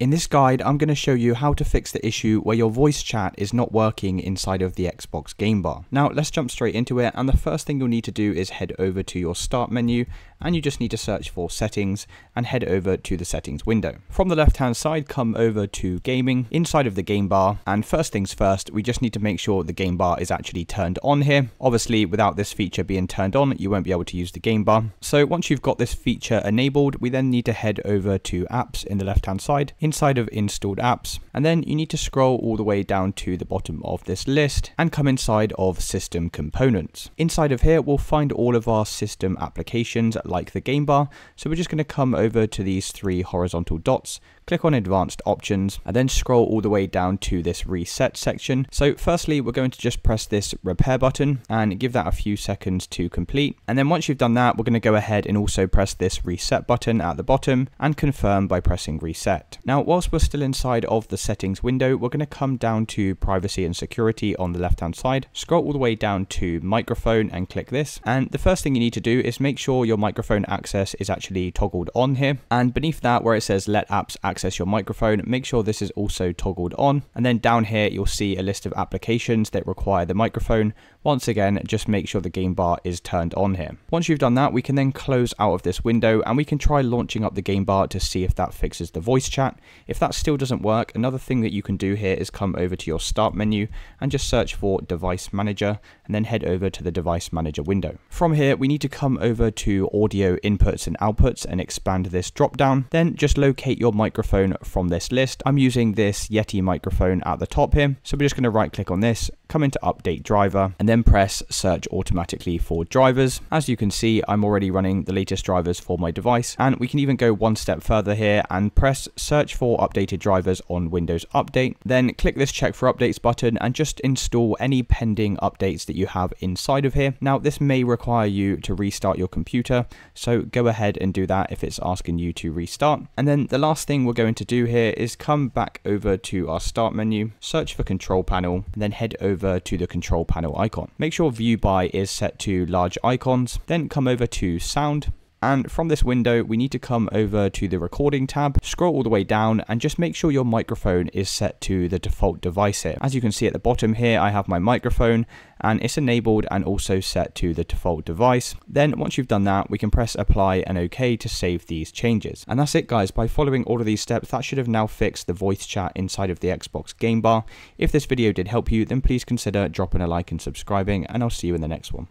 In this guide, I'm going to show you how to fix the issue where your voice chat is not working inside of the Xbox game bar. Now let's jump straight into it and the first thing you'll need to do is head over to your start menu and you just need to search for settings and head over to the settings window. From the left hand side come over to gaming inside of the game bar and first things first we just need to make sure the game bar is actually turned on here. Obviously without this feature being turned on you won't be able to use the game bar. So once you've got this feature enabled we then need to head over to apps in the left hand side inside of installed apps. And then you need to scroll all the way down to the bottom of this list and come inside of system components. Inside of here, we'll find all of our system applications like the game bar. So we're just going to come over to these three horizontal dots, click on advanced options and then scroll all the way down to this reset section. So firstly, we're going to just press this repair button and give that a few seconds to complete. And then once you've done that, we're going to go ahead and also press this reset button at the bottom and confirm by pressing reset. Now, whilst we're still inside of the settings window, we're going to come down to privacy and security on the left hand side, scroll all the way down to microphone and click this. And the first thing you need to do is make sure your microphone access is actually toggled on here. And beneath that, where it says let apps access your microphone, make sure this is also toggled on. And then down here, you'll see a list of applications that require the microphone. Once again, just make sure the game bar is turned on here. Once you've done that, we can then close out of this window and we can try launching up the game bar to see if that fixes the voice chat. If that still doesn't work, another thing that you can do here is come over to your start menu and just search for device manager and then head over to the device manager window. From here, we need to come over to audio inputs and outputs and expand this drop down. Then just locate your microphone from this list. I'm using this Yeti microphone at the top here. So we're just going to right click on this, come into update driver and then press search automatically for drivers. As you can see, I'm already running the latest drivers for my device and we can even go one step further here and press search for updated drivers on Windows Update. Then click this check for updates button and just install any pending updates that you have inside of here. Now this may require you to restart your computer, so go ahead and do that if it's asking you to restart. And then the last thing we're going to do here is come back over to our start menu, search for control panel, and then head over to the control panel icon. Make sure view by is set to large icons, then come over to sound, and from this window, we need to come over to the recording tab, scroll all the way down and just make sure your microphone is set to the default device here. As you can see at the bottom here, I have my microphone and it's enabled and also set to the default device. Then once you've done that, we can press apply and OK to save these changes. And that's it guys, by following all of these steps, that should have now fixed the voice chat inside of the Xbox game bar. If this video did help you, then please consider dropping a like and subscribing and I'll see you in the next one.